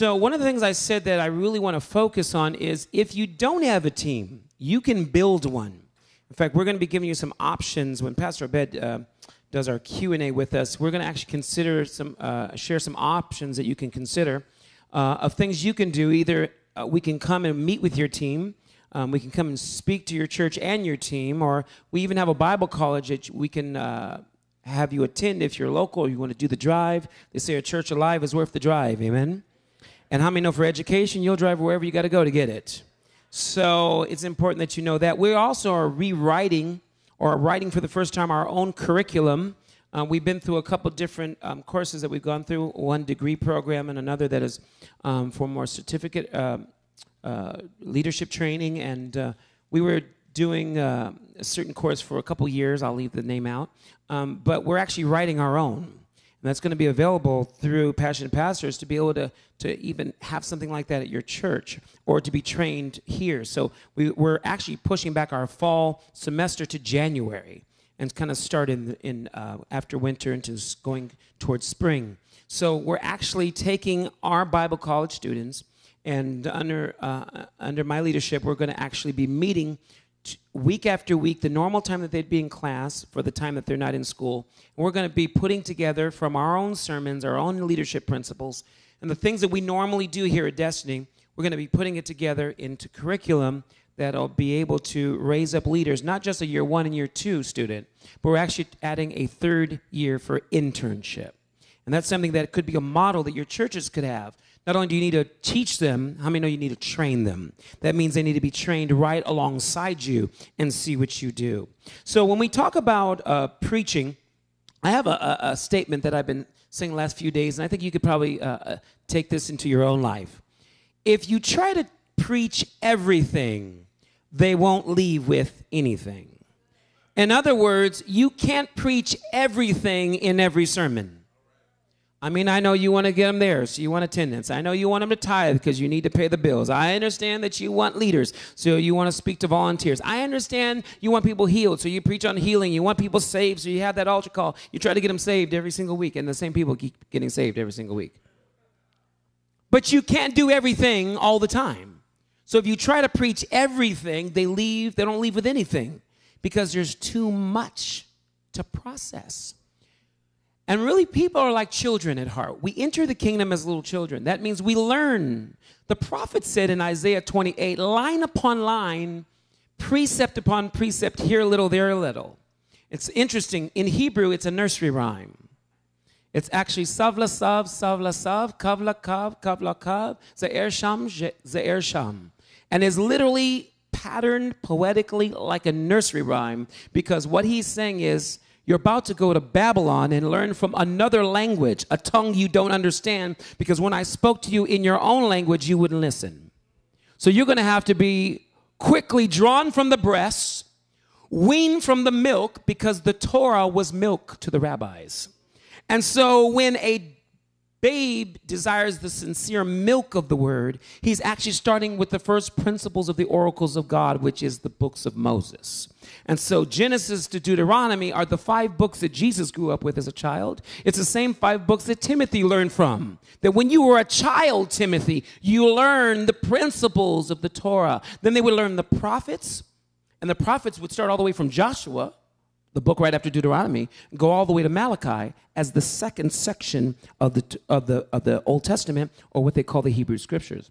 So, one of the things I said that I really want to focus on is if you don't have a team, you can build one. In fact, we're going to be giving you some options when Pastor Abed uh, does our Q&A with us. We're going to actually consider some, uh, share some options that you can consider uh, of things you can do. Either uh, we can come and meet with your team, um, we can come and speak to your church and your team, or we even have a Bible college that we can uh, have you attend if you're local you want to do the drive. They say a church alive is worth the drive. Amen. And how many know for education, you'll drive wherever you got to go to get it? So it's important that you know that. We also are rewriting or writing for the first time our own curriculum. Uh, we've been through a couple different um, courses that we've gone through one degree program and another that is um, for more certificate uh, uh, leadership training. And uh, we were doing uh, a certain course for a couple years. I'll leave the name out. Um, but we're actually writing our own. And that's going to be available through Passionate Pastors to be able to, to even have something like that at your church or to be trained here. So we, we're actually pushing back our fall semester to January and kind of start in, in uh, after winter into going towards spring. So we're actually taking our Bible college students, and under, uh, under my leadership, we're going to actually be meeting week after week, the normal time that they'd be in class for the time that they're not in school. And we're going to be putting together from our own sermons, our own leadership principles, and the things that we normally do here at Destiny, we're going to be putting it together into curriculum that'll be able to raise up leaders, not just a year one and year two student, but we're actually adding a third year for internship. And that's something that could be a model that your churches could have not only do you need to teach them, how many know you need to train them? That means they need to be trained right alongside you and see what you do. So when we talk about uh, preaching, I have a, a, a, statement that I've been saying the last few days, and I think you could probably uh, uh, take this into your own life. If you try to preach everything, they won't leave with anything. In other words, you can't preach everything in every sermon. I mean, I know you want to get them there, so you want attendance. I know you want them to tithe because you need to pay the bills. I understand that you want leaders, so you want to speak to volunteers. I understand you want people healed, so you preach on healing. You want people saved, so you have that altar call. You try to get them saved every single week, and the same people keep getting saved every single week. But you can't do everything all the time. So if you try to preach everything, they leave, they don't leave with anything because there's too much to process. And really, people are like children at heart. We enter the kingdom as little children. That means we learn. The prophet said in Isaiah 28 line upon line, precept upon precept, here a little, there a little. It's interesting. In Hebrew, it's a nursery rhyme. It's actually savla sav, savla sav, kavla kav, kavla kav, ze'er sham, ze'er sham. And is literally patterned poetically like a nursery rhyme because what he's saying is, you're about to go to Babylon and learn from another language, a tongue you don't understand, because when I spoke to you in your own language, you wouldn't listen. So you're going to have to be quickly drawn from the breasts, weaned from the milk, because the Torah was milk to the rabbis. And so when a babe desires the sincere milk of the word, he's actually starting with the first principles of the oracles of God, which is the books of Moses. And so Genesis to Deuteronomy are the five books that Jesus grew up with as a child. It's the same five books that Timothy learned from. That when you were a child, Timothy, you learned the principles of the Torah. Then they would learn the prophets, and the prophets would start all the way from Joshua the book right after Deuteronomy, go all the way to Malachi as the second section of the, of the, of the Old Testament, or what they call the Hebrew Scriptures.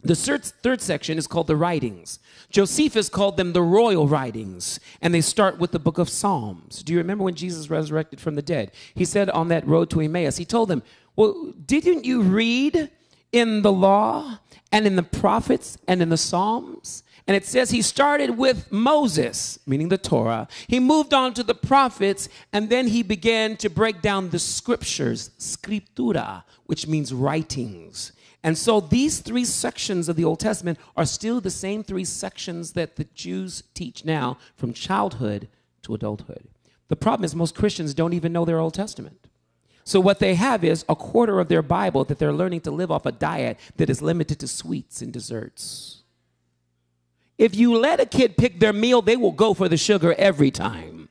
The third, third section is called the writings. Josephus called them the royal writings, and they start with the book of Psalms. Do you remember when Jesus resurrected from the dead? He said on that road to Emmaus, he told them, Well, didn't you read in the law and in the prophets and in the Psalms and it says he started with Moses, meaning the Torah. He moved on to the prophets, and then he began to break down the scriptures, scriptura, which means writings. And so these three sections of the Old Testament are still the same three sections that the Jews teach now from childhood to adulthood. The problem is most Christians don't even know their Old Testament. So what they have is a quarter of their Bible that they're learning to live off a diet that is limited to sweets and desserts. If you let a kid pick their meal, they will go for the sugar every time.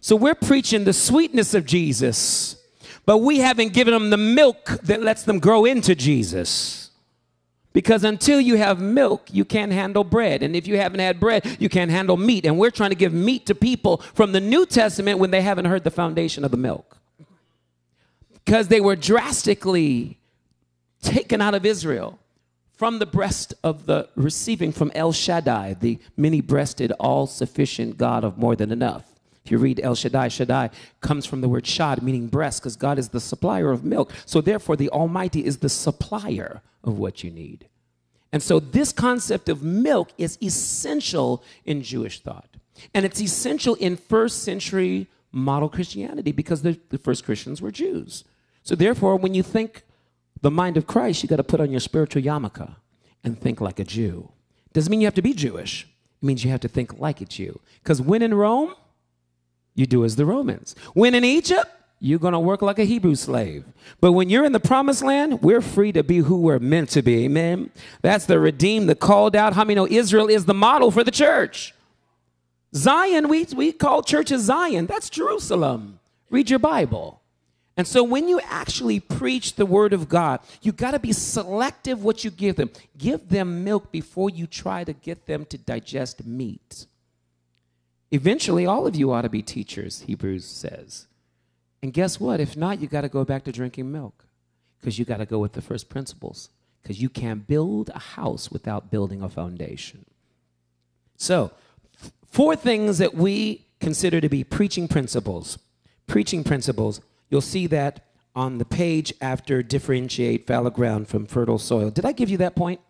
So we're preaching the sweetness of Jesus, but we haven't given them the milk that lets them grow into Jesus. Because until you have milk, you can't handle bread. And if you haven't had bread, you can't handle meat. And we're trying to give meat to people from the New Testament when they haven't heard the foundation of the milk. Because they were drastically taken out of Israel from the breast of the receiving from El Shaddai, the many breasted, all sufficient God of more than enough. If you read El Shaddai, Shaddai comes from the word shad, meaning breast, because God is the supplier of milk. So therefore, the Almighty is the supplier of what you need. And so this concept of milk is essential in Jewish thought. And it's essential in first century model Christianity because the, the first Christians were Jews. So therefore, when you think the mind of Christ, you got to put on your spiritual yarmulke and think like a Jew. Doesn't mean you have to be Jewish. It means you have to think like a Jew. Because when in Rome, you do as the Romans. When in Egypt, you're going to work like a Hebrew slave. But when you're in the promised land, we're free to be who we're meant to be. Amen. That's the redeemed, the called out. How many know Israel is the model for the church? Zion, we, we call churches Zion. That's Jerusalem. Read your Bible. And so when you actually preach the word of God, you got to be selective what you give them. Give them milk before you try to get them to digest meat. Eventually, all of you ought to be teachers, Hebrews says. And guess what? If not, you got to go back to drinking milk because you got to go with the first principles because you can't build a house without building a foundation. So, four things that we consider to be preaching principles. Preaching principles You'll see that on the page after differentiate fallow ground from fertile soil. Did I give you that point?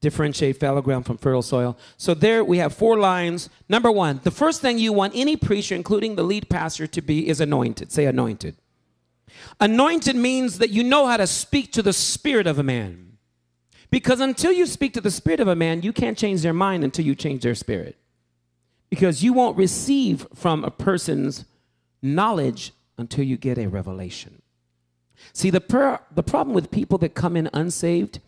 Differentiate fallow ground from fertile soil. So there we have four lines. Number one, the first thing you want any preacher, including the lead pastor, to be is anointed. Say anointed. Anointed means that you know how to speak to the spirit of a man. Because until you speak to the spirit of a man, you can't change their mind until you change their spirit. Because you won't receive from a person's knowledge until you get a revelation. See, the, per- the problem with people that come in unsaved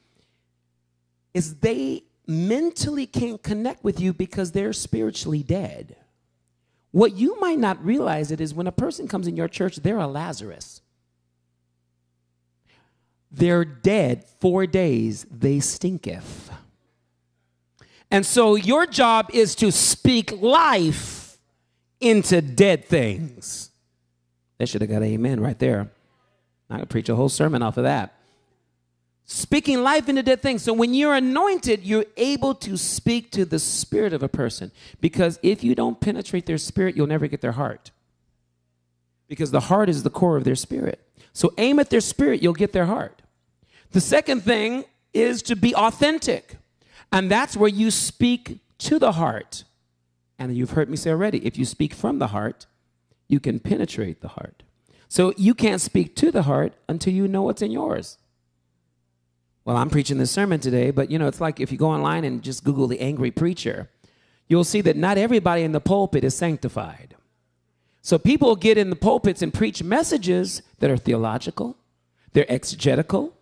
is they mentally can't connect with you because they're spiritually dead. What you might not realize it is when a person comes in your church, they're a Lazarus. They're dead four days, they stinketh. And so your job is to speak life into dead things. They should have got amen right there. I could preach a whole sermon off of that. Speaking life into dead things. So when you're anointed, you're able to speak to the spirit of a person. Because if you don't penetrate their spirit, you'll never get their heart. Because the heart is the core of their spirit. So aim at their spirit, you'll get their heart. The second thing is to be authentic. And that's where you speak to the heart. And you've heard me say already if you speak from the heart, you can penetrate the heart. So you can't speak to the heart until you know what's in yours. Well, I'm preaching this sermon today, but you know, it's like if you go online and just Google the angry preacher, you'll see that not everybody in the pulpit is sanctified. So people get in the pulpits and preach messages that are theological, they're exegetical,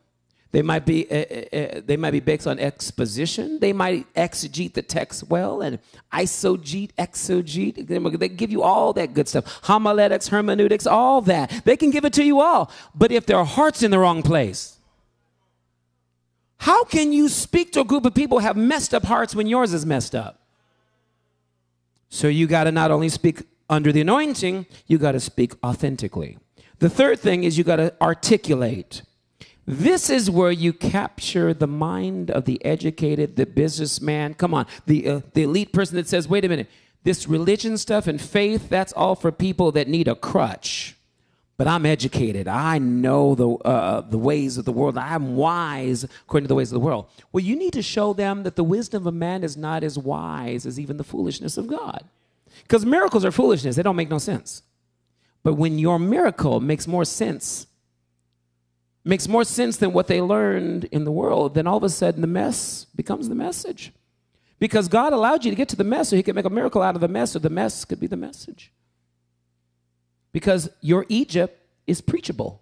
they might be uh, uh, they might be based on exposition. They might exegete the text well and eisegete, exegete. They give you all that good stuff. Homiletics, hermeneutics, all that. They can give it to you all. But if their heart's in the wrong place, how can you speak to a group of people have messed up hearts when yours is messed up? So you got to not only speak under the anointing, you got to speak authentically. The third thing is you got to articulate. This is where you capture the mind of the educated, the businessman. Come on, the, uh, the elite person that says, wait a minute, this religion stuff and faith, that's all for people that need a crutch. But I'm educated. I know the, uh, the ways of the world. I'm wise according to the ways of the world. Well, you need to show them that the wisdom of a man is not as wise as even the foolishness of God. Because miracles are foolishness, they don't make no sense. But when your miracle makes more sense makes more sense than what they learned in the world, then all of a sudden the mess becomes the message. Because God allowed you to get to the mess so He could make a miracle out of the mess, or the mess could be the message. Because your Egypt is preachable.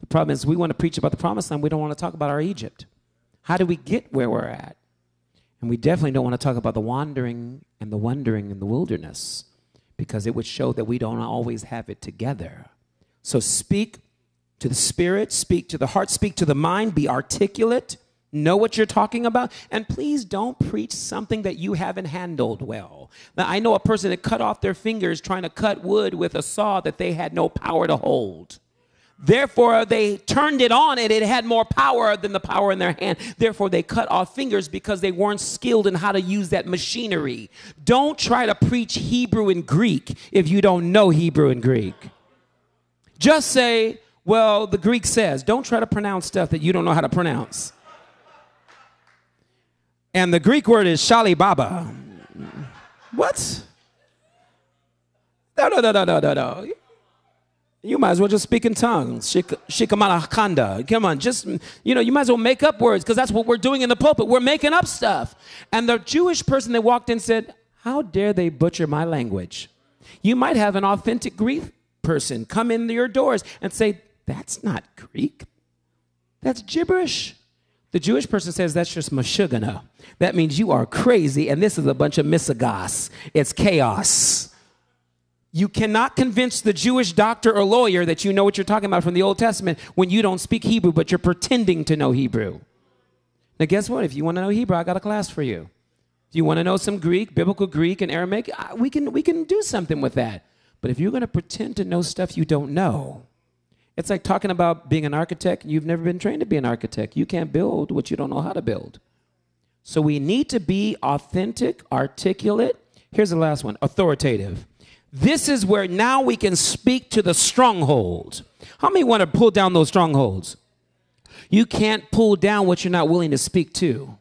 The problem is, we want to preach about the promised land, we don't want to talk about our Egypt. How do we get where we're at? And we definitely don't want to talk about the wandering and the wondering in the wilderness because it would show that we don't always have it together. So speak to the spirit, speak to the heart, speak to the mind, be articulate. know what you're talking about. And please don't preach something that you haven't handled well. Now, I know a person that cut off their fingers trying to cut wood with a saw that they had no power to hold. Therefore, they turned it on and it had more power than the power in their hand. Therefore, they cut off fingers because they weren't skilled in how to use that machinery. Don't try to preach Hebrew and Greek if you don't know Hebrew and Greek. Just say, well, the Greek says, don't try to pronounce stuff that you don't know how to pronounce. And the Greek word is shali baba. What? No, no, no, no, no, no, no. You might as well just speak in tongues. Shikamalakanda. Come on, just, you know, you might as well make up words because that's what we're doing in the pulpit. We're making up stuff. And the Jewish person that walked in said, How dare they butcher my language? You might have an authentic Greek person come in your doors and say, That's not Greek. That's gibberish. The Jewish person says that's just mashugana. That means you are crazy and this is a bunch of misogos. It's chaos. You cannot convince the Jewish doctor or lawyer that you know what you're talking about from the Old Testament when you don't speak Hebrew, but you're pretending to know Hebrew. Now, guess what? If you want to know Hebrew, I got a class for you. If you want to know some Greek, biblical Greek, and Aramaic, uh, we can, we can do something with that. But if you're going to pretend to know stuff you don't know, it's like talking about being an architect. You've never been trained to be an architect. You can't build what you don't know how to build. So we need to be authentic, articulate. Here's the last one authoritative. This is where now we can speak to the strongholds. How many want to pull down those strongholds? You can't pull down what you're not willing to speak to.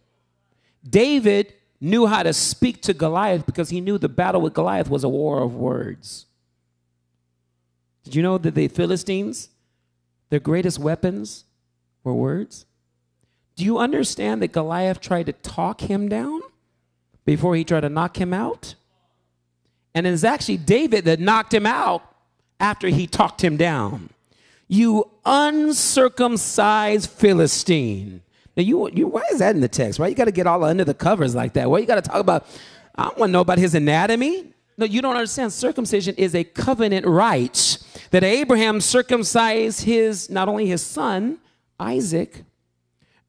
David knew how to speak to Goliath because he knew the battle with Goliath was a war of words. Did you know that the Philistines, their greatest weapons were words? Do you understand that Goliath tried to talk him down before he tried to knock him out? And it's actually David that knocked him out after he talked him down. You uncircumcised Philistine. Now, you, you, why is that in the text? Why you got to get all under the covers like that? Why you got to talk about, I don't want to know about his anatomy. No, you don't understand. Circumcision is a covenant rite that Abraham circumcised his, not only his son, Isaac,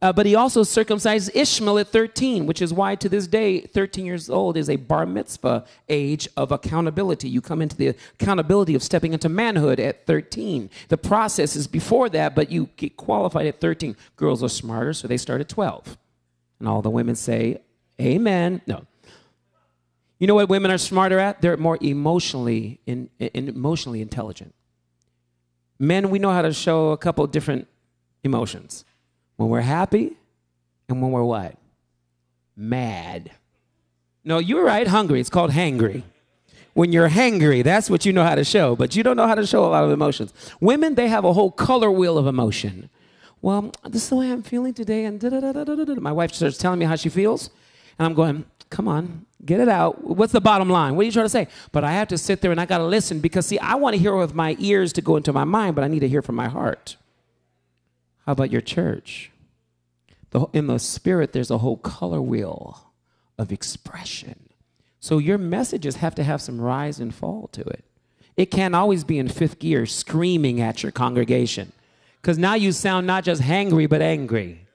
uh, but he also circumcised Ishmael at 13, which is why to this day, 13 years old is a bar mitzvah age of accountability. You come into the accountability of stepping into manhood at 13. The process is before that, but you get qualified at 13. Girls are smarter, so they start at 12. And all the women say, Amen. No. You know what women are smarter at? They're more emotionally, in, in emotionally intelligent. Men, we know how to show a couple different emotions when we're happy and when we're what? Mad. No, you're right, hungry. It's called hangry. When you're hangry, that's what you know how to show, but you don't know how to show a lot of emotions. Women, they have a whole color wheel of emotion. Well, this is the way I'm feeling today, and da da da. My wife starts telling me how she feels, and I'm going, come on, get it out. What's the bottom line? What are you trying to say? But I have to sit there and I got to listen because, see, I want to hear with my ears to go into my mind, but I need to hear from my heart. How about your church? The, in the spirit, there's a whole color wheel of expression. So your messages have to have some rise and fall to it. It can't always be in fifth gear screaming at your congregation because now you sound not just hangry, but angry.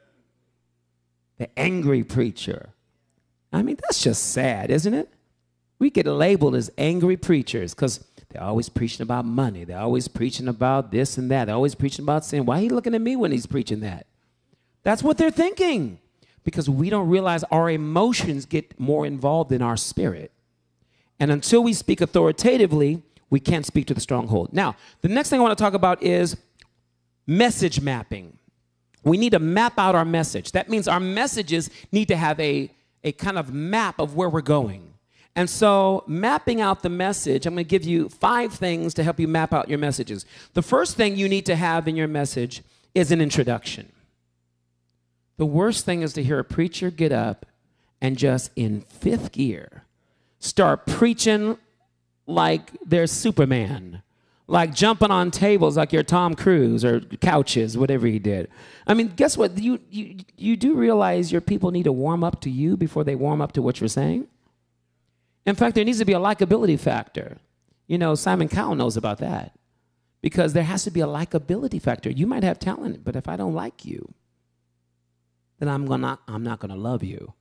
The angry preacher. I mean, that's just sad, isn't it? We get labeled as angry preachers because they're always preaching about money. They're always preaching about this and that. They're always preaching about sin. Why are you looking at me when he's preaching that? That's what they're thinking because we don't realize our emotions get more involved in our spirit. And until we speak authoritatively, we can't speak to the stronghold. Now, the next thing I want to talk about is message mapping. We need to map out our message. That means our messages need to have a, a kind of map of where we're going. And so, mapping out the message, I'm going to give you five things to help you map out your messages. The first thing you need to have in your message is an introduction. The worst thing is to hear a preacher get up and just in fifth gear start preaching like they're Superman, like jumping on tables like you're Tom Cruise or couches, whatever he did. I mean, guess what? You, you, you do realize your people need to warm up to you before they warm up to what you're saying? In fact, there needs to be a likability factor. You know, Simon Cowell knows about that because there has to be a likability factor. You might have talent, but if I don't like you, then I'm gonna I'm not gonna love you.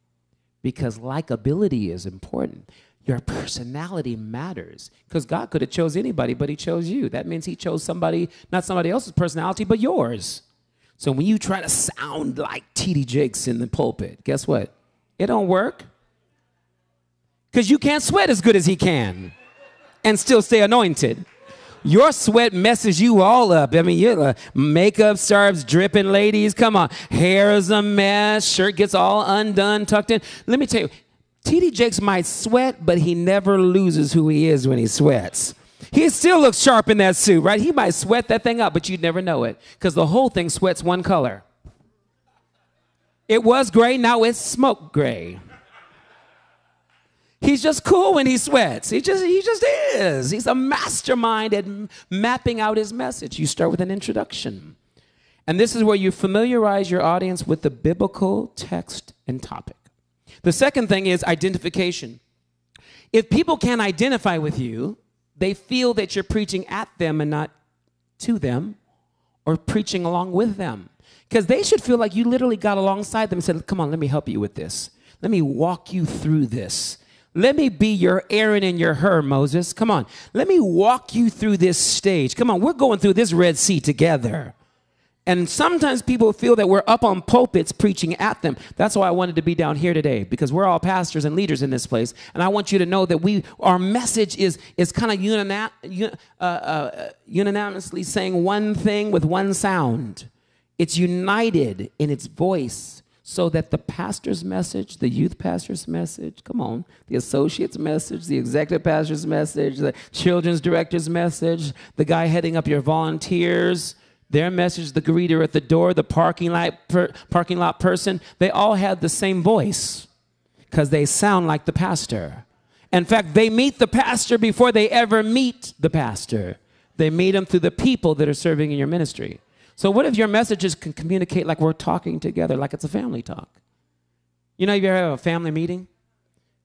Because likability is important. Your personality matters. Because God could have chose anybody, but he chose you. That means he chose somebody, not somebody else's personality, but yours. So when you try to sound like T.D. Jakes in the pulpit, guess what? It don't work. Because you can't sweat as good as he can and still stay anointed. Your sweat messes you all up. I mean, your uh, makeup starts dripping, ladies. Come on. Hair is a mess. Shirt gets all undone, tucked in. Let me tell you, TD Jakes might sweat, but he never loses who he is when he sweats. He still looks sharp in that suit, right? He might sweat that thing up, but you'd never know it because the whole thing sweats one color. It was gray, now it's smoke gray. He's just cool when he sweats. He just, he just is. He's a mastermind at mapping out his message. You start with an introduction. And this is where you familiarize your audience with the biblical text and topic. The second thing is identification. If people can't identify with you, they feel that you're preaching at them and not to them or preaching along with them. Because they should feel like you literally got alongside them and said, Come on, let me help you with this. Let me walk you through this. Let me be your Aaron and your Hur, Moses. Come on. Let me walk you through this stage. Come on, we're going through this Red Sea together. And sometimes people feel that we're up on pulpits preaching at them. That's why I wanted to be down here today because we're all pastors and leaders in this place, and I want you to know that we our message is is kind of uh, uh, unanimously saying one thing with one sound. It's united in its voice so that the pastor's message, the youth pastor's message, come on, the associate's message, the executive pastor's message, the children's director's message, the guy heading up your volunteers, their message, the greeter at the door, the parking lot, per, parking lot person, they all have the same voice because they sound like the pastor. In fact, they meet the pastor before they ever meet the pastor. They meet him through the people that are serving in your ministry. So, what if your messages can communicate like we're talking together, like it's a family talk? You know, you ever have a family meeting,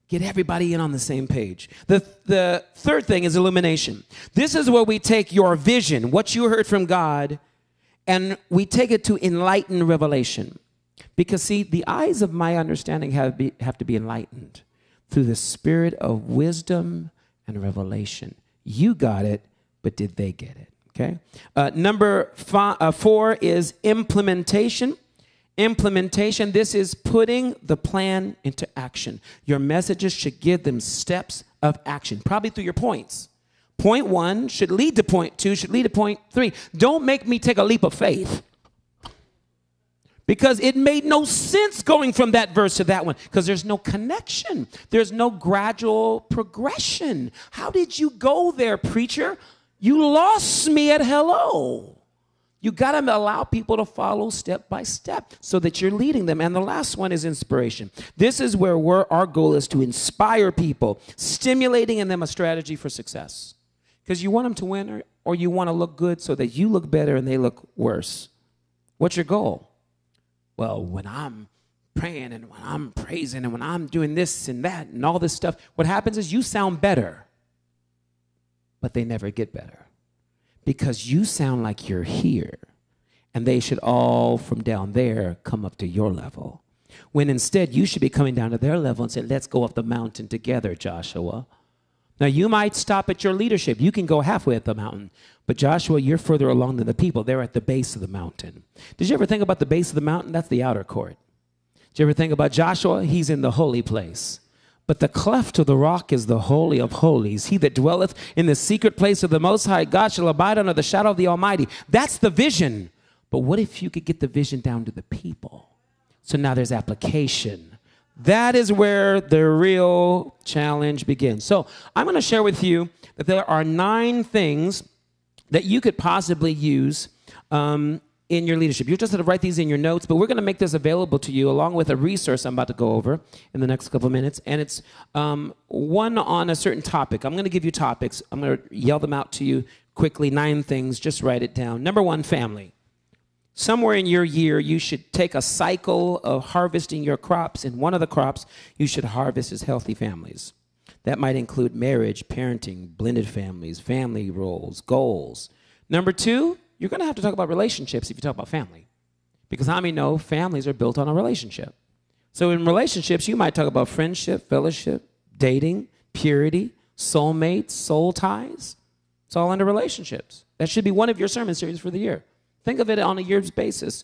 get everybody in on the same page. The, the third thing is illumination. This is where we take your vision, what you heard from God, and we take it to enlighten revelation. Because, see, the eyes of my understanding have, be, have to be enlightened through the spirit of wisdom and revelation. You got it, but did they get it? Okay. Uh, number five, uh, four is implementation. Implementation, this is putting the plan into action. Your messages should give them steps of action, probably through your points. Point one should lead to point two, should lead to point three. Don't make me take a leap of faith because it made no sense going from that verse to that one because there's no connection, there's no gradual progression. How did you go there, preacher? You lost me at hello. You got to allow people to follow step by step so that you're leading them. And the last one is inspiration. This is where our goal is to inspire people, stimulating in them a strategy for success. Because you want them to win or, or you want to look good so that you look better and they look worse. What's your goal? Well, when I'm praying and when I'm praising and when I'm doing this and that and all this stuff, what happens is you sound better but they never get better because you sound like you're here and they should all from down there come up to your level. When instead you should be coming down to their level and say, Let's go up the mountain together, Joshua. Now, you might stop at your leadership. You can go halfway up the mountain. But Joshua, you're further along than the people. They're at the base of the mountain. Did you ever think about the base of the mountain? That's the outer court. Did you ever think about Joshua? He's in the holy place. But the cleft of the rock is the Holy of Holies. He that dwelleth in the secret place of the Most High God shall abide under the shadow of the Almighty. That's the vision. But what if you could get the vision down to the people? So now there's application. That is where the real challenge begins. So I'm going to share with you that there are nine things that you could possibly use um, in your leadership. You're just going to write these in your notes, but we're going to make this available to you along with a resource I'm about to go over in the next couple of minutes. And it's um, one on a certain topic. I'm going to give you topics. I'm going to yell them out to you quickly. Nine things. Just write it down. Number one, family. Somewhere in your year, you should take a cycle of harvesting your crops, and one of the crops you should harvest is healthy families. That might include marriage, parenting, blended families, family roles, goals. Number two, you're going to have to talk about relationships if you talk about family. Because how many know families are built on a relationship? So in relationships, you might talk about friendship, fellowship, dating, purity, soulmates, soul ties. It's all under relationships. That should be one of your sermon series for the year. Think of it on a year's basis.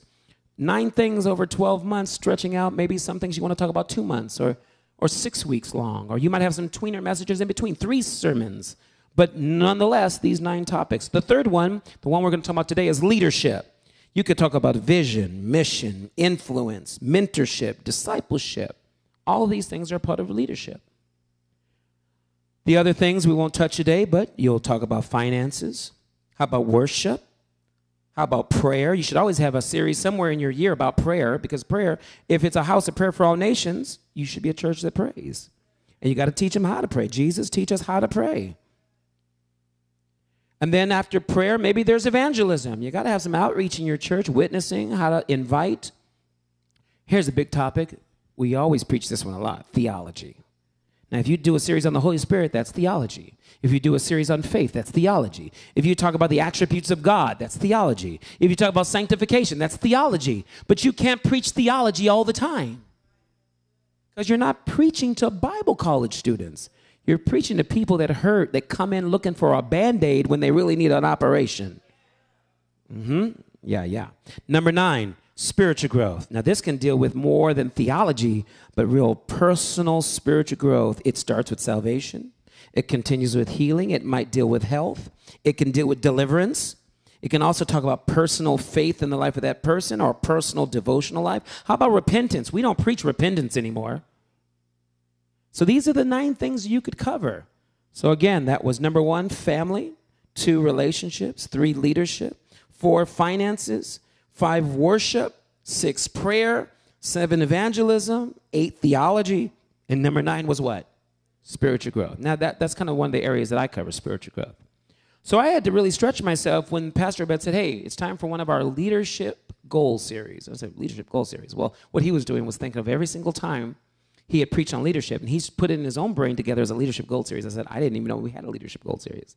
Nine things over 12 months, stretching out maybe some things you want to talk about two months or, or six weeks long. Or you might have some tweener messages in between, three sermons. But nonetheless, these nine topics. The third one, the one we're going to talk about today, is leadership. You could talk about vision, mission, influence, mentorship, discipleship. All of these things are part of leadership. The other things we won't touch today, but you'll talk about finances. How about worship? How about prayer? You should always have a series somewhere in your year about prayer because prayer, if it's a house of prayer for all nations, you should be a church that prays. And you got to teach them how to pray. Jesus, teach us how to pray. And then after prayer, maybe there's evangelism. You got to have some outreach in your church, witnessing, how to invite. Here's a big topic. We always preach this one a lot theology. Now, if you do a series on the Holy Spirit, that's theology. If you do a series on faith, that's theology. If you talk about the attributes of God, that's theology. If you talk about sanctification, that's theology. But you can't preach theology all the time because you're not preaching to Bible college students. You're preaching to people that hurt, that come in looking for a band aid when they really need an operation. Mm hmm. Yeah, yeah. Number nine, spiritual growth. Now, this can deal with more than theology, but real personal spiritual growth. It starts with salvation, it continues with healing, it might deal with health, it can deal with deliverance. It can also talk about personal faith in the life of that person or personal devotional life. How about repentance? We don't preach repentance anymore. So these are the nine things you could cover. So again, that was number one, family, two, relationships, three, leadership, four, finances, five, worship, six, prayer, seven, evangelism, eight, theology, and number nine was what? Spiritual growth. Now, that, that's kind of one of the areas that I cover spiritual growth. So I had to really stretch myself when Pastor Abed said, hey, it's time for one of our leadership goal series. I said, leadership goal series. Well, what he was doing was thinking of every single time he had preached on leadership, and he's put it in his own brain together as a leadership goal series. I said, I didn't even know we had a leadership goal series.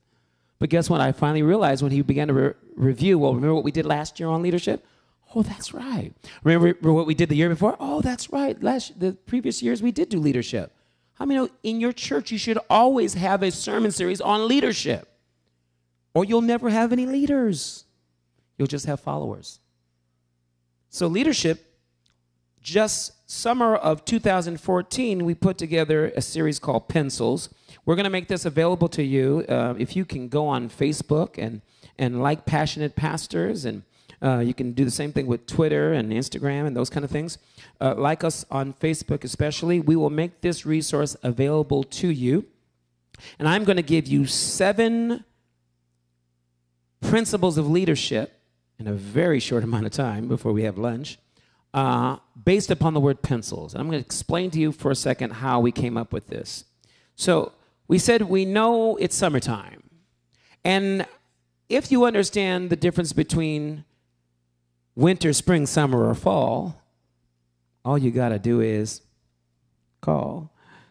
But guess what? I finally realized when he began to re- review, well, remember what we did last year on leadership? Oh, that's right. Remember, what we did the year before? Oh, that's right. Last the previous years we did do leadership. How I many know in your church you should always have a sermon series on leadership? Or you'll never have any leaders. You'll just have followers. So leadership just summer of 2014, we put together a series called Pencils. We're going to make this available to you. Uh, if you can go on Facebook and, and like Passionate Pastors, and uh, you can do the same thing with Twitter and Instagram and those kind of things. Uh, like us on Facebook, especially, we will make this resource available to you. And I'm going to give you seven principles of leadership in a very short amount of time before we have lunch uh, based upon the word pencils. And I'm going to explain to you for a second how we came up with this. So we said we know it's summertime. And if you understand the difference between winter, spring, summer, or fall, all you got to do is call.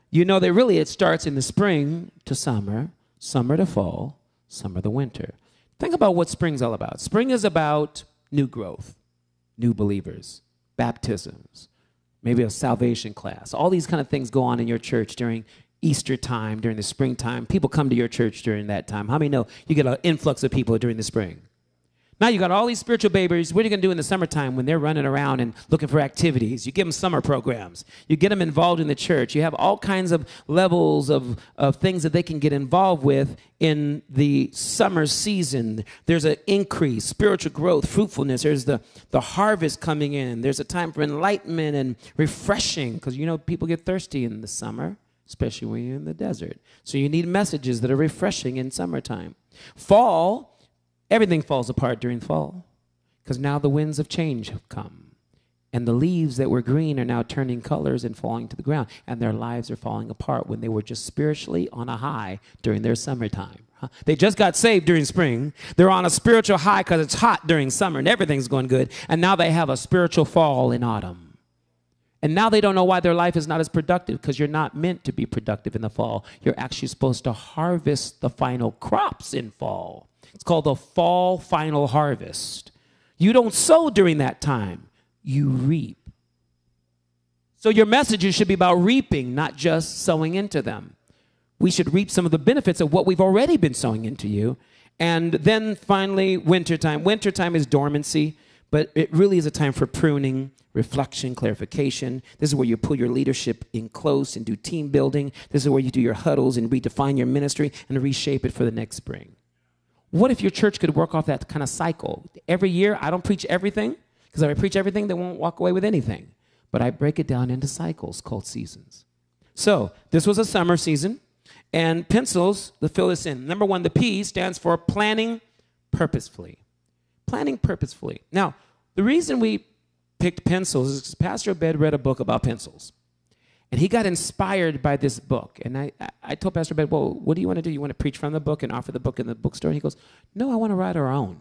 You know that really it starts in the spring to summer, summer to fall, summer to winter. Think about what spring's all about. Spring is about new growth, new believers, baptisms, maybe a salvation class. All these kind of things go on in your church during Easter time, during the springtime. People come to your church during that time. How many know you get an influx of people during the spring? Now you got all these spiritual babies. What are you going to do in the summertime when they're running around and looking for activities? You give them summer programs. You get them involved in the church. You have all kinds of levels of, of things that they can get involved with in the summer season. There's an increase, spiritual growth, fruitfulness. There's the, the harvest coming in. There's a time for enlightenment and refreshing because you know people get thirsty in the summer, especially when you're in the desert. So you need messages that are refreshing in summertime. Fall Everything falls apart during fall because now the winds of change have come. And the leaves that were green are now turning colors and falling to the ground. And their lives are falling apart when they were just spiritually on a high during their summertime. They just got saved during spring. They're on a spiritual high because it's hot during summer and everything's going good. And now they have a spiritual fall in autumn. And now they don't know why their life is not as productive because you're not meant to be productive in the fall. You're actually supposed to harvest the final crops in fall. It's called the fall final harvest. You don't sow during that time. you reap. So your messages should be about reaping, not just sowing into them. We should reap some of the benefits of what we've already been sowing into you. And then finally, wintertime. Wintertime is dormancy, but it really is a time for pruning, reflection, clarification. This is where you pull your leadership in close and do team building. This is where you do your huddles and redefine your ministry and reshape it for the next spring. What if your church could work off that kind of cycle? Every year, I don't preach everything, because if I preach everything, they won't walk away with anything. But I break it down into cycles called seasons. So, this was a summer season, and pencils to fill this in. Number one, the P stands for planning purposefully. Planning purposefully. Now, the reason we picked pencils is because Pastor Obed read a book about pencils. And he got inspired by this book. And I, I told Pastor Obed, well, what do you want to do? You want to preach from the book and offer the book in the bookstore? And he goes, no, I want to write our own.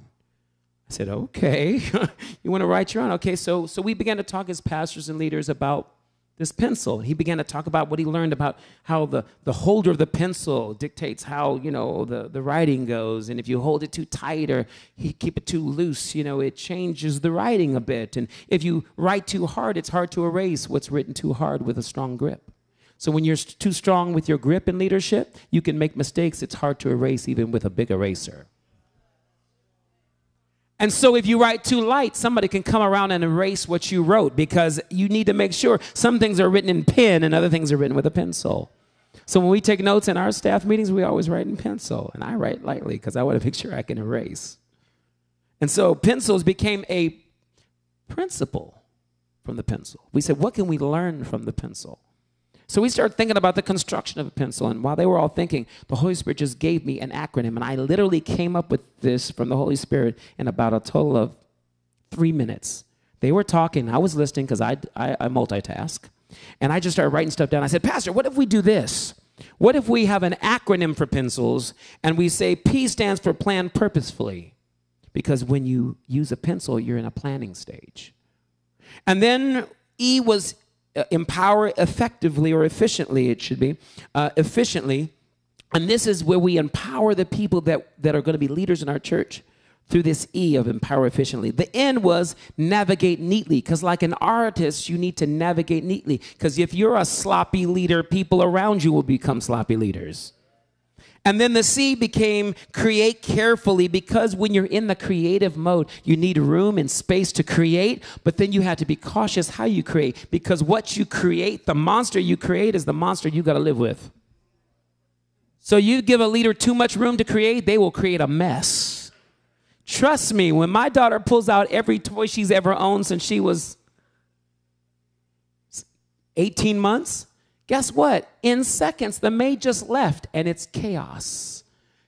I said, okay. you want to write your own? Okay, so, so we began to talk as pastors and leaders about this pencil. He began to talk about what he learned about how the, the holder of the pencil dictates how, you know, the, the writing goes. And if you hold it too tight or you keep it too loose, you know, it changes the writing a bit. And if you write too hard, it's hard to erase what's written too hard with a strong grip. So when you're too strong with your grip in leadership, you can make mistakes. It's hard to erase even with a big eraser. And so if you write too light, somebody can come around and erase what you wrote because you need to make sure some things are written in pen and other things are written with a pencil. So when we take notes in our staff meetings, we always write in pencil. And I write lightly because I want to make sure I can erase. And so pencils became a principle from the pencil. We said, what can we learn from the pencil? So we started thinking about the construction of a pencil. And while they were all thinking, the Holy Spirit just gave me an acronym. And I literally came up with this from the Holy Spirit in about a total of three minutes. They were talking, I was listening because I, I, I multitask. And I just started writing stuff down. I said, Pastor, what if we do this? What if we have an acronym for pencils and we say P stands for plan purposefully? Because when you use a pencil, you're in a planning stage. And then E was empower effectively or efficiently, it should be, uh, efficiently. And this is where we empower the people that, that are going to be leaders in our church through this E of empower efficiently. The N was navigate neatly, because like an artist, you need to navigate neatly. Because if you're a sloppy leader, people around you will become sloppy leaders. And then the C became create carefully because when you're in the creative mode, you need room and space to create, but then you have to be cautious how you create because what you create, the monster you create, is the monster you got to live with. So you give a leader too much room to create, they will create a mess. Trust me, when my daughter pulls out every toy she's ever owned since she was 18 months, Guess what? In seconds, the maid just left and it's chaos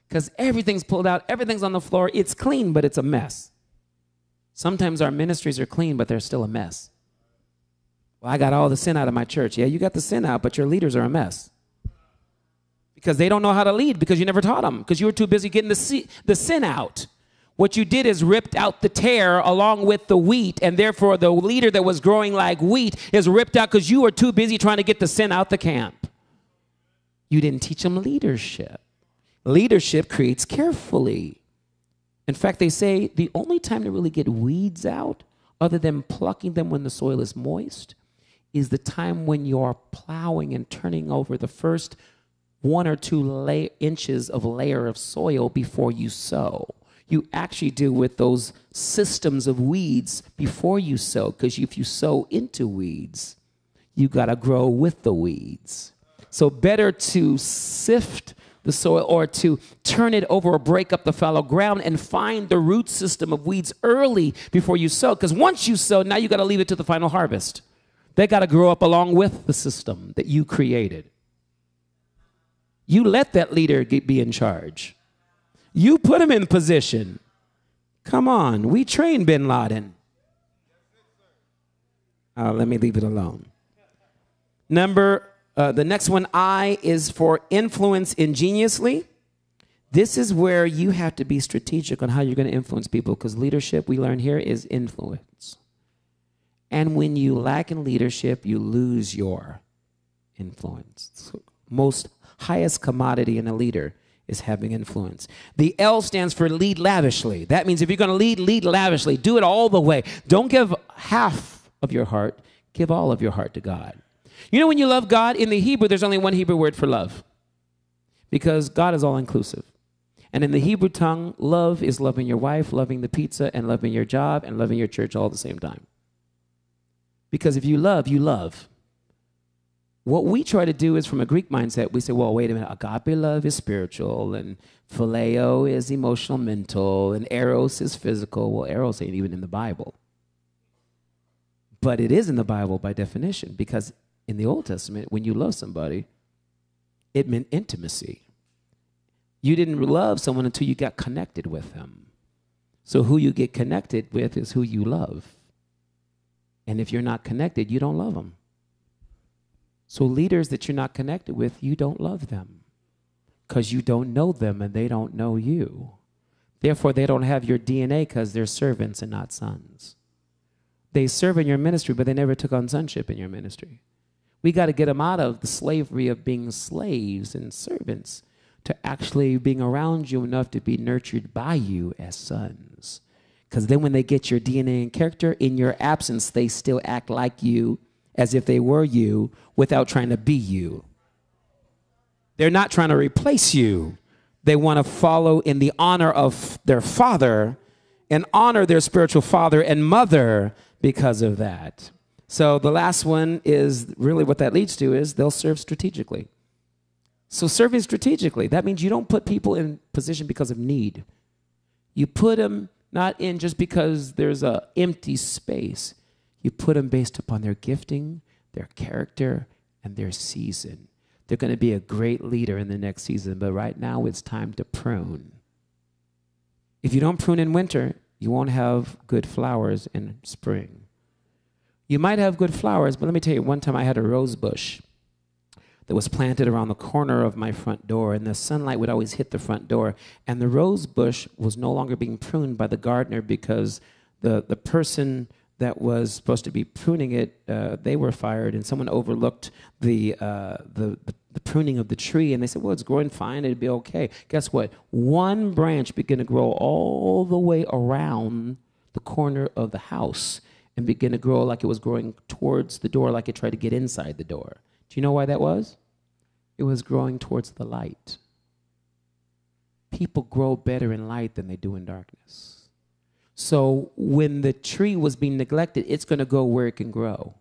because everything's pulled out, everything's on the floor. It's clean, but it's a mess. Sometimes our ministries are clean, but they're still a mess. Well, I got all the sin out of my church. Yeah, you got the sin out, but your leaders are a mess. Because they don't know how to lead because you never taught them, because you were too busy getting the, the sin out. What you did is ripped out the tare along with the wheat, and therefore the leader that was growing like wheat is ripped out because you were too busy trying to get the sin out the camp. You didn't teach them leadership. Leadership creates carefully. In fact, they say the only time to really get weeds out, other than plucking them when the soil is moist, is the time when you're plowing and turning over the first one or two inches of layer of soil before you sow you actually do with those systems of weeds before you sow. Because if you sow into weeds, you got to grow with the weeds. So, better to sift the soil or to turn it over or break up the fallow ground and find the root system of weeds early before you sow. Because once you sow, now you got to leave it to the final harvest. They got to grow up along with the system that you created. You let that leader get, be in charge. You put him in position. Come on, we trained bin Laden. Uh, let me leave it alone. Number, uh, the next one, I, is for influence ingeniously. This is where you have to be strategic on how you're going to influence people because leadership, we learn here, is influence. And when you lack in leadership, you lose your influence. Most highest commodity in a leader is having influence. The L stands for lead lavishly. That means if you're going to lead, lead lavishly. Do it all the way. Don't give half of your heart, give all of your heart to God. You know, when you love God, in the Hebrew, there's only one Hebrew word for love because God is all inclusive. And in the Hebrew tongue, love is loving your wife, loving the pizza, and loving your job, and loving your church all at the same time. Because if you love, you love. What we try to do is from a Greek mindset, we say, well, wait a minute, agape love is spiritual, and phileo is emotional, mental, and eros is physical. Well, eros ain't even in the Bible. But it is in the Bible by definition, because in the Old Testament, when you love somebody, it meant intimacy. You didn't love someone until you got connected with them. So, who you get connected with is who you love. And if you're not connected, you don't love them. So, leaders that you're not connected with, you don't love them because you don't know them and they don't know you. Therefore, they don't have your DNA because they're servants and not sons. They serve in your ministry, but they never took on sonship in your ministry. We got to get them out of the slavery of being slaves and servants to actually being around you enough to be nurtured by you as sons. Because then when they get your DNA and character, in your absence, they still act like you as if they were you without trying to be you. They're not trying to replace you. They want to follow in the honor of their father and honor their spiritual father and mother because of that. So the last one is really what that leads to is they'll serve strategically. So serving strategically, that means you don't put people in position because of need. You put them not in just because there's an empty space. You put them based upon their gifting, their character, and their season. They're going to be a great leader in the next season, but right now it's time to prune. If you don't prune in winter, you won't have good flowers in spring. You might have good flowers, but let me tell you, one time I had a rose bush that was planted around the corner of my front door, and the sunlight would always hit the front door. And the rose bush was no longer being pruned by the gardener because the, the person that was supposed to be pruning it, uh, they were fired, and someone overlooked the, uh, the, the, the, pruning of the tree, and they said, well, it's growing fine, it'd be okay. Guess what? One branch began to grow all the way around the corner of the house and began to grow like it was growing towards the door, like it tried to get inside the door. Do you know why that was? It was growing towards the light. People grow better in light than they do in darkness. So when the tree was being neglected, it's going to go where it can grow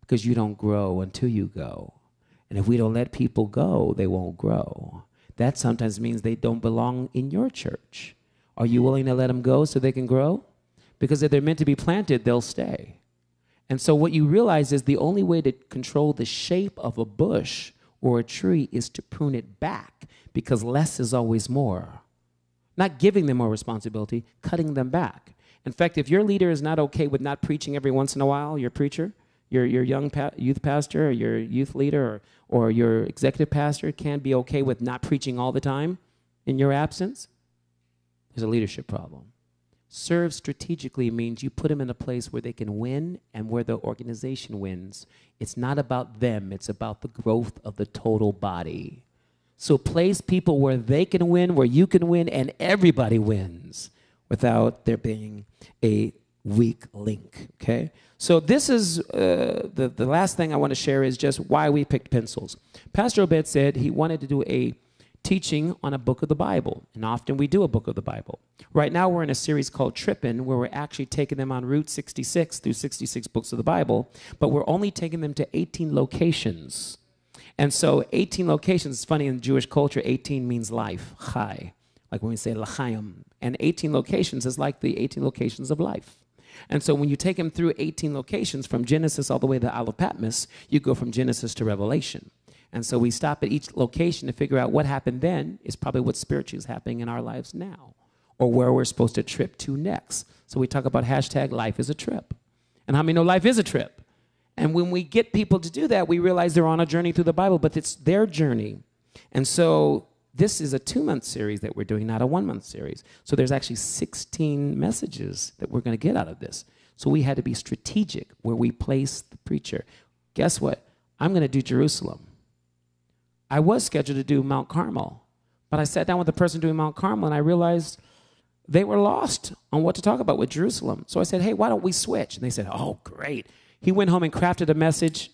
because you don't grow until you go. And if we don't let people go, they won't grow. That sometimes means they don't belong in your church. Are you willing to let them go so they can grow? Because if they're meant to be planted, they'll stay. And so what you realize is the only way to control the shape of a bush or a tree is to prune it back because less is always more. Not giving them more responsibility, cutting them back. In fact, if your leader is not okay with not preaching every once in a while, your preacher, your, your young pa- youth pastor, or your youth leader, or, or your executive pastor can't be okay with not preaching all the time in your absence, there's a leadership problem. Serve strategically means you put them in a place where they can win and where the organization wins. It's not about them, it's about the growth of the total body. So place people where they can win, where you can win, and everybody wins without there being a weak link. Okay? So this is uh, the, the last thing I want to share is just why we picked pencils. Pastor Obed said he wanted to do a teaching on a book of the Bible. And often we do a book of the Bible. Right now we're in a series called Trippin', where we're actually taking them on Route 66 through 66 books of the Bible, but we're only taking them to 18 locations. And so 18 locations, it's funny in Jewish culture, 18 means life, chai, like when we say l'chaim. And 18 locations is like the 18 locations of life. And so when you take him through 18 locations from Genesis all the way to Isle Patmos, you go from Genesis to Revelation. And so we stop at each location to figure out what happened then is probably what spiritually is happening in our lives now or where we're supposed to trip to next. So we talk about hashtag life is a trip. And how many know life is a trip? And when we get people to do that, we realize they're on a journey through the Bible, but it's their journey. And so this is a two month series that we're doing, not a one month series. So there's actually 16 messages that we're going to get out of this. So we had to be strategic where we place the preacher. Guess what? I'm going to do Jerusalem. I was scheduled to do Mount Carmel, but I sat down with the person doing Mount Carmel and I realized they were lost on what to talk about with Jerusalem. So I said, hey, why don't we switch? And they said, oh, great. He went home and crafted a message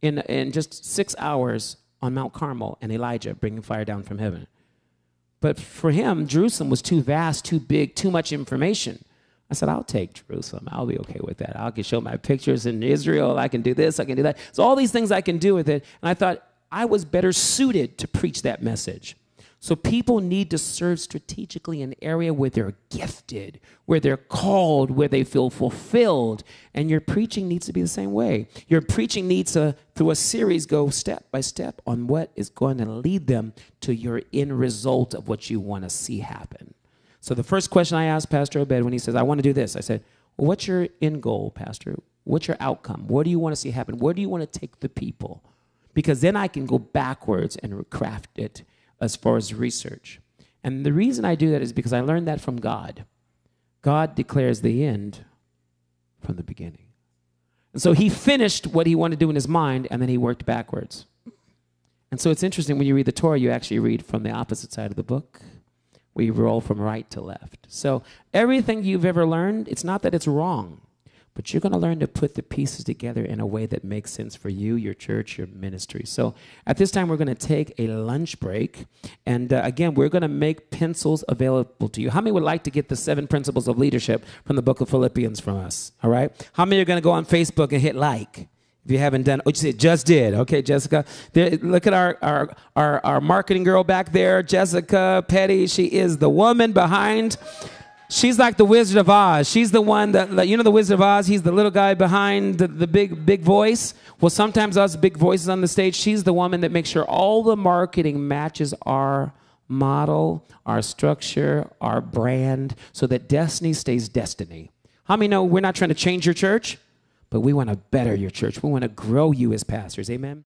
in, in just six hours on Mount Carmel and Elijah bringing fire down from heaven. But for him, Jerusalem was too vast, too big, too much information. I said, I'll take Jerusalem. I'll be okay with that. I can show my pictures in Israel. I can do this. I can do that. So, all these things I can do with it. And I thought I was better suited to preach that message. So people need to serve strategically in an area where they're gifted, where they're called, where they feel fulfilled. And your preaching needs to be the same way. Your preaching needs to, through a series, go step by step on what is going to lead them to your end result of what you want to see happen. So the first question I asked Pastor Obed when he says, I want to do this, I said, well, What's your end goal, Pastor? What's your outcome? What do you want to see happen? Where do you want to take the people? Because then I can go backwards and craft it as far as research. And the reason I do that is because I learned that from God. God declares the end from the beginning. And so he finished what he wanted to do in his mind, and then he worked backwards. And so it's interesting when you read the Torah, you actually read from the opposite side of the book. We roll from right to left. So everything you've ever learned, it's not that it's wrong. But you're going to learn to put the pieces together in a way that makes sense for you, your church, your ministry. So at this time, we're going to take a lunch break. And uh, again, we're going to make pencils available to you. How many would like to get the seven principles of leadership from the book of Philippians from us? All right. How many are going to go on Facebook and hit like? If you haven't done, oh, you said just did. Okay, Jessica. There, look at our, our our our marketing girl back there, Jessica Petty. She is the woman behind She's like the Wizard of Oz. She's the one that, you know, the Wizard of Oz, he's the little guy behind the, the big, big voice. Well, sometimes us big voices on the stage, she's the woman that makes sure all the marketing matches our model, our structure, our brand, so that destiny stays destiny. How many know we're not trying to change your church, but we want to better your church? We want to grow you as pastors. Amen?